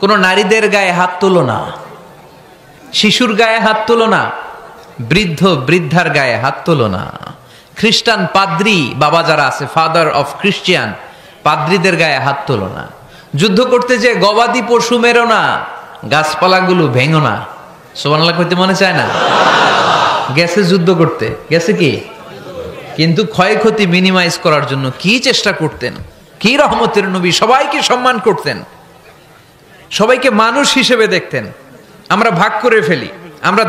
কোনো নারীদের গায়ে হাত তোলো না। শিশুর গায়ে হাত তোলো না। বৃদ্ধ, বৃদ্ধার গায়ে হাত তোলো না। খ্রিস্টান পাদ্রি বাবা যারা আছে ফাদার অফ খ্রিস্টিয়ান পাদ্রিদের গায়ে হাত তোলো না। যুদ্ধ করতে যে গবাদি পশু মেরো না, গাছপালাগুলো ভেঙো না। সোমানাল্লাহ করতে মনে চায় না? গেছে যুদ্ধ করতে। গেছে কি? কিন্তু ক্ষয়ক্ষতি মিনিমাইজ করার জন্য কি চেষ্টা করতেন? কি রহমতের নবী? সবাইকে সম্মান করতেন। সবাইকে মানুষ হিসেবে দেখতেন। আমরা ভাগ করে ফেলি। আমরা